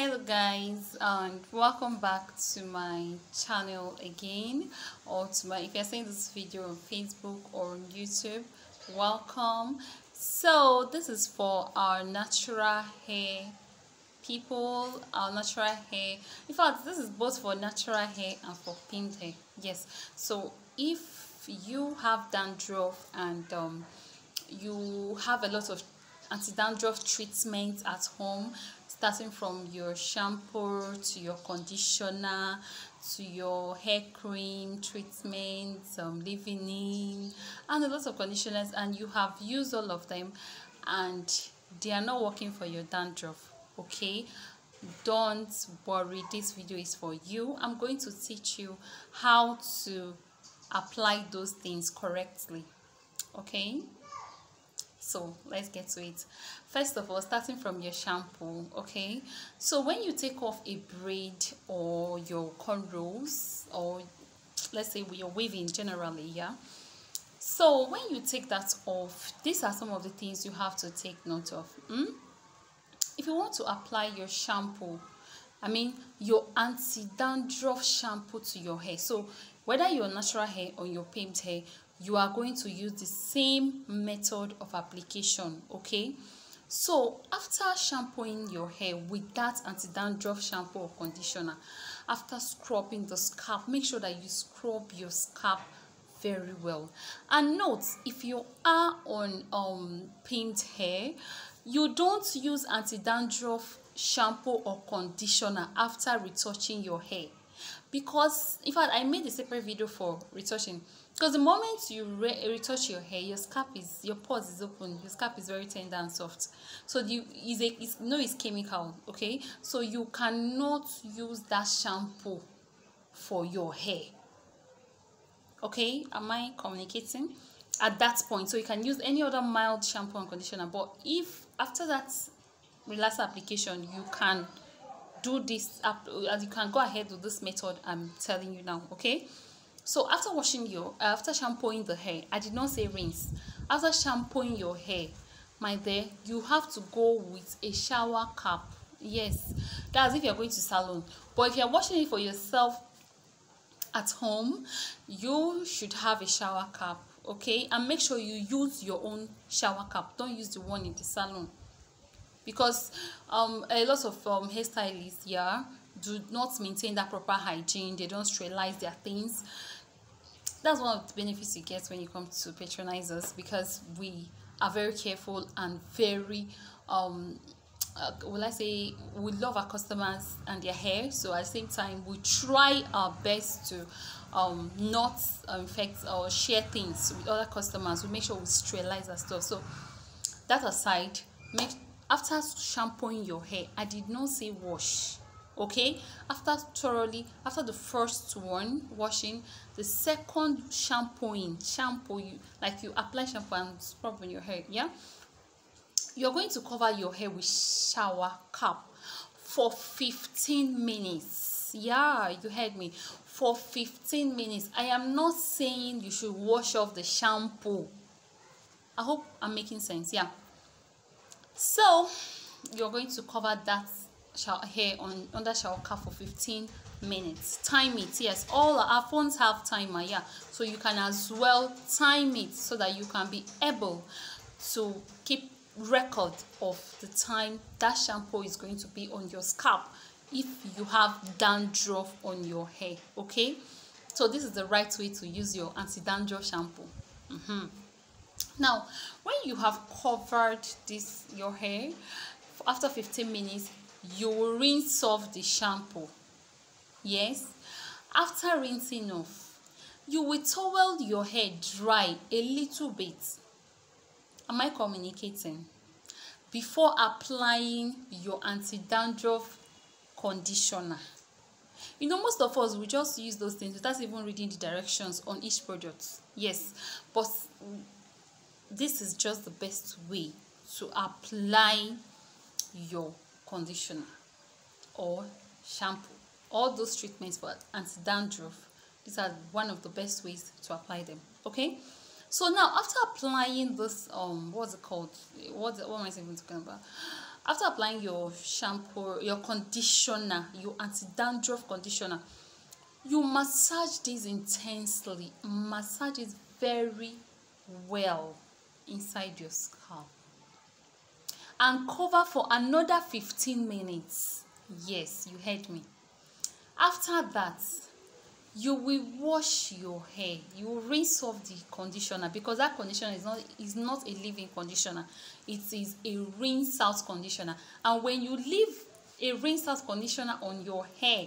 hello guys and welcome back to my channel again or to my if you're seeing this video on facebook or on youtube welcome. So this is for our natural hair people our natural hair. In fact this is both for natural hair and for pinned hair yes. So if you have dandruff and um, you have a lot of anti-dandruff treatment at home starting from your shampoo to your conditioner to your hair cream treatment um, leave-in and a lot of conditioners and you have used all of them and they are not working for your dandruff okay? Don't worry this video is for you. I'm going to teach you how to apply those things correctly okay so let's get to it. First of all starting from your shampoo okay? So when you take off a braid or your cornrows or let's say you're weaving generally yeah? So when you take that off these are some of the things you have to take note of hmm? if you want to apply your shampoo i mean your anti-dandruff shampoo to your hair. So whether your natural hair or your pinned hair you are going to use the same method of application okay? So after shampooing your hair with that anti-dandruff shampoo or conditioner after scrubbing the scalp make sure that you scrub your scalp very well. And note if you are on um pinned hair you don't use anti-dandruff shampoo or conditioner after retouching your hair because in fact i made a separate video for retouching. Because the moment you re retouch your hair your scalp is your pores is open your scalp is very tender and soft. So you is a it's no it's chemical okay? So you cannot use that shampoo for your hair. Okay? Am i communicating? At that point. So you can use any other mild shampoo and conditioner but if after that relaxer application you can do this up as you can go ahead with this method i'm telling you now okay? So after washing your uh, after shampooing the hair i did not say rinse. After shampooing your hair my dear you have to go with a shower cap. Yes. That's if you're going to salon. But if you're washing it for yourself at home you should have a shower cap okay? And make sure you use your own shower cap. Don't use the one in the salon because um, a lot of um, hairstylists yeah do not maintain that proper hygiene. They don't sterilize their things. That's one of the benefits you get when you come to patronize us because we are very careful and very um uh, will I say we love our customers and their hair. So at the same time we try our best to um not infect or share things with other customers. We make sure we sterilize our stuff. So that aside make after shampooing your hair i did not say wash okay? After thoroughly after the first one washing the second shampooing shampoo you like you apply shampoo and scrub on your hair yeah? You're going to cover your hair with shower cap for 15 minutes. Yeah you heard me. For 15 minutes. I am not saying you should wash off the shampoo. I hope i'm making sense yeah so you're going to cover that hair on under shower cap for 15 minutes. Time it yes. All our phones have timer yeah. So you can as well time it so that you can be able to keep record of the time that shampoo is going to be on your scalp if you have dandruff on your hair okay? So this is the right way to use your anti-dandruff shampoo. Mm -hmm. Now when you have covered this your hair after 15 minutes you will rinse off the shampoo. Yes? After rinsing off you will towel your hair dry a little bit. Am i communicating? Before applying your anti-dandruff conditioner. You know most of us we just use those things without even reading the directions on each product. Yes. But this is just the best way to apply your conditioner or shampoo. All those treatments for anti-dandruff these are one of the best ways to apply them okay? So now after applying this um what's it called? What what am i even talking about? After applying your shampoo your conditioner your anti-dandruff conditioner you massage this intensely. Massage it very well inside your scalp and cover for another 15 minutes. Yes you heard me. After that you will wash your hair. You rinse off the conditioner because that conditioner is not is not a leave-in conditioner. It is a rinse out conditioner. And when you leave a rinse out conditioner on your hair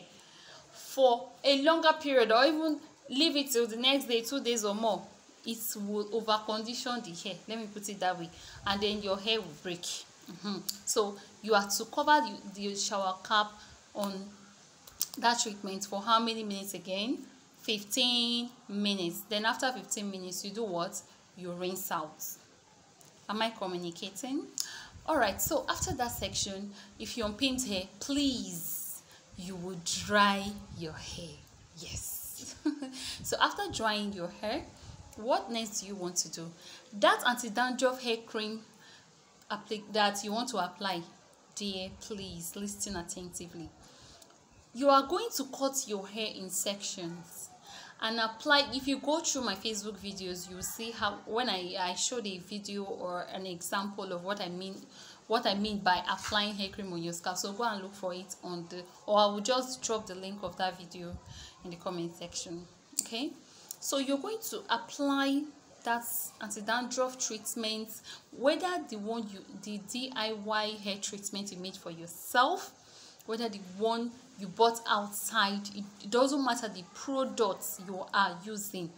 for a longer period or even leave it till the next day two days or more it will over condition the hair. Let me put it that way. And then your hair will break. Mm -hmm. so you have to cover the, the shower cap on that treatment for how many minutes again? 15 minutes. Then after 15 minutes you do what? You rinse out. Am i communicating? All right. So after that section if on pink hair please you will dry your hair. Yes. So after drying your hair what next do you want to do? That anti-dandruff hair cream that you want to apply dear please listen attentively. You are going to cut your hair in sections and apply if you go through my facebook videos you see how when i i showed a video or an example of what i mean what i mean by applying hair cream on your scalp. So go and look for it on the or i will just drop the link of that video in the comment section okay so you're going to apply that anti-dandruff treatment whether the one you the diy hair treatment you made for yourself whether the one you bought outside it, it doesn't matter the products you are using.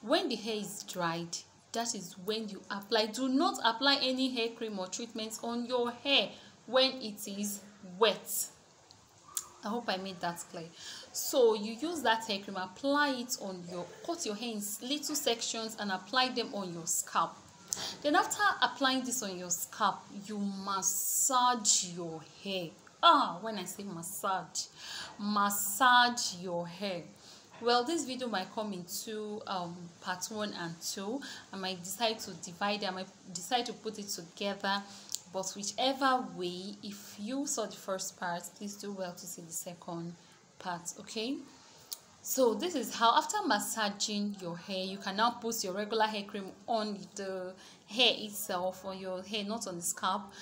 When the hair is dried that is when you apply. Do not apply any hair cream or treatments on your hair when it is wet i hope i made that clear. So you use that hair cream apply it on your cut your hair in little sections and apply them on your scalp. Then after applying this on your scalp you massage your hair. Ah when i say massage massage your hair. Well this video might come in two um part one and two. I might decide to divide i might decide to put it together but whichever way if you saw the first part please do well to see the second part okay? So this is how after massaging your hair you can now put your regular hair cream on the hair itself on your hair not on the scalp.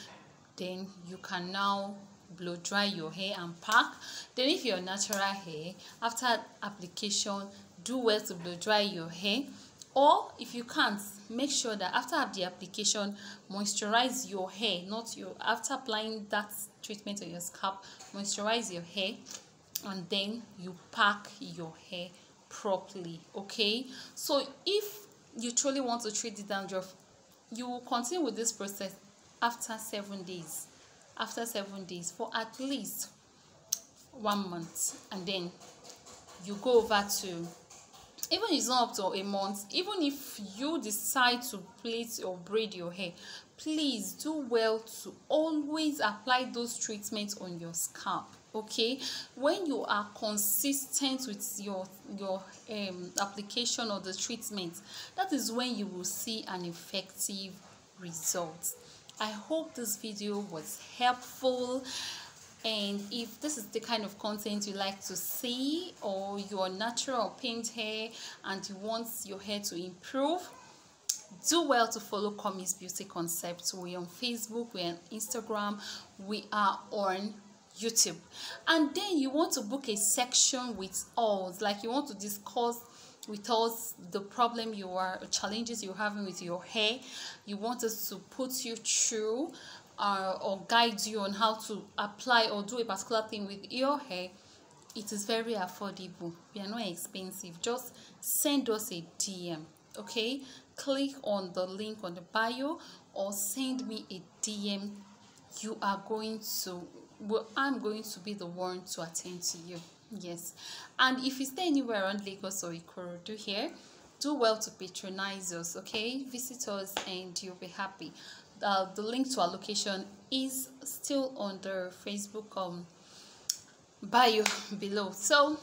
Then you can now blow dry your hair and pack. Then if your natural hair after application do well to blow dry your hair or if you can't make sure that after the application moisturize your hair not your after applying that treatment on your scalp moisturize your hair and then you pack your hair properly okay? So if you truly want to treat the dandruff you will continue with this process after seven days after seven days for at least one month and then you go over to even if it's not up to a month. Even if you decide to plait or braid your hair please do well to always apply those treatments on your scalp okay? When you are consistent with your your um, application of the treatment that is when you will see an effective result. I hope this video was helpful and if this is the kind of content you like to see or your natural paint hair and you want your hair to improve do well to follow Commys Beauty Concepts. We're on Facebook, we're on Instagram, we are on YouTube. And then you want to book a section with us, like you want to discuss with us the problem you are challenges you're having with your hair you want us to put you through uh, or guide you on how to apply or do a particular thing with your hair it is very affordable. We are not expensive. Just send us a dm okay? Click on the link on the bio or send me a dm you are going to well i'm going to be the one to attend to you yes. And if you stay anywhere around lagos or ikorodu here. Do well to patronize us okay? Visit us and you'll be happy uh, the link to our location is still on the facebook um bio below. So